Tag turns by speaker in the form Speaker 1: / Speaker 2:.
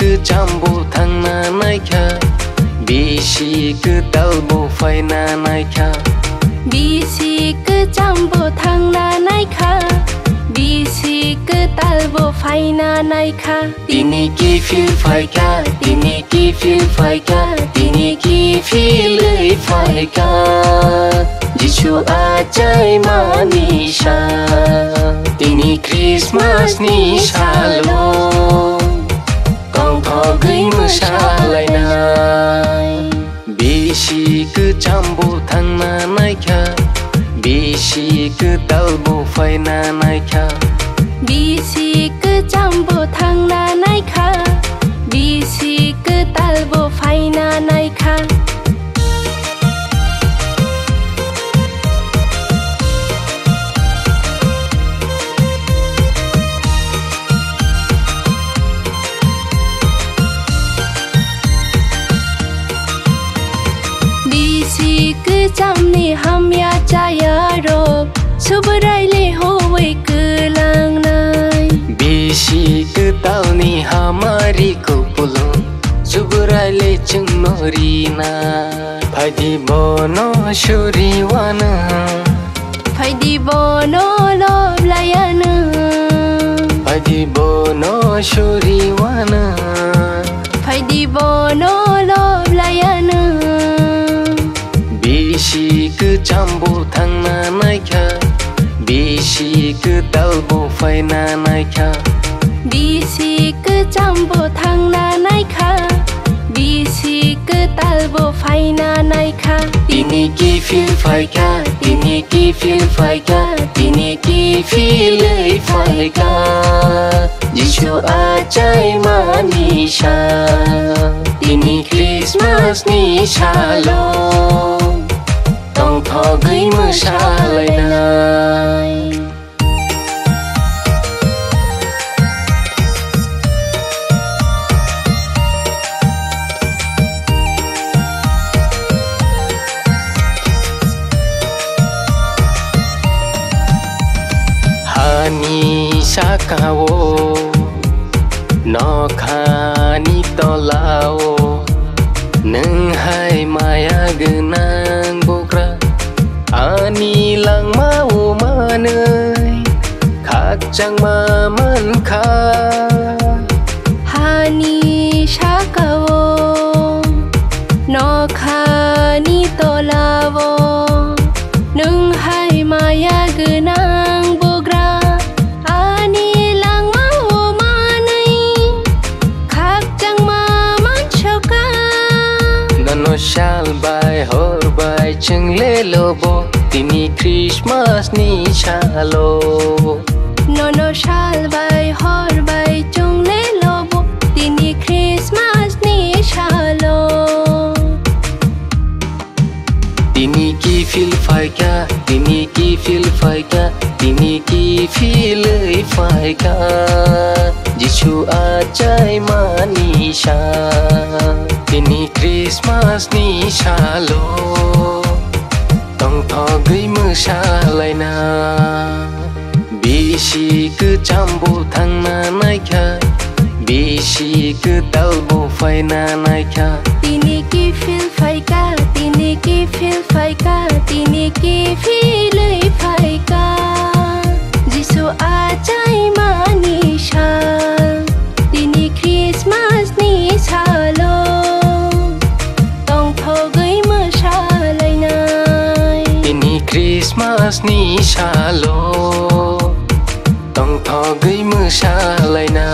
Speaker 1: जाम्बो थांना नायखा बिसिखो दालबो फायना नायखा
Speaker 2: बिसिखो जाम्बो थांना नायखा बिसिखो तालबो फायना नायखा
Speaker 1: तिनी कि फिल फायखा तिनी कि फिल फायखा तिनी कि फिलै फायखा जिसु आजै मानिसा तिनी क्रिसमासनि सालो गंथगै cứ tao bộ phải na nai cha
Speaker 2: bi si cứ chẳng bộ thằng na nai kha. Bi si cứ tao bộ phải na nai kha. Chăm ni ham ya cha ya rồi सुबरायले होवै गोलांनाय
Speaker 1: बिसिखो दालनि हामारिखौ पुलो जुबुरायले जोंनरिना फायदि बन सुरिवाना
Speaker 2: फायदि बनो लबलायानो
Speaker 1: फायदि बन सुरिवाना
Speaker 2: फायदि बनो लबलायानो
Speaker 1: बिसिखो जाम्बो थांना नायखा बिसिखो दालबो फायना नायखा
Speaker 2: बिसिखो जाम्बो थांना नायखा बिसिखो तालबो फायना नायखा
Speaker 1: तिनी कि feel फायखा तिनी कि फिल फायखा तिनी कि फिलै फायखा जिसु आजै मानिसा तिनी क्रिसमासनि सालो
Speaker 2: दंथगै मोसालायनाय
Speaker 1: shakao no khani to lao nang hai maya genang bokra ani lang mau manai khak chang ma man kha শাল বাই হল বাই চিংলে লোব তিনি খ্রিসমাস নিশালো।
Speaker 2: নন শাল বাই হর বাই চুংলে লোব তিনি খ্রিসমাস নিশালো।
Speaker 1: তিনি কি ফিল ফাইকা তিনি কি ফিল ফাইকা তিনি কি ফিল ফাইকা। যিশু আচাই মানিশা ની ક્રિસમસની શાલો તંગ થગઈ મશાલયના બિશિક ચાંબો થંગના નાખ્યા બિશિક તલબો ફૈના નાખ્યા क्रिसमासनि सालो दंथगै मोसालायना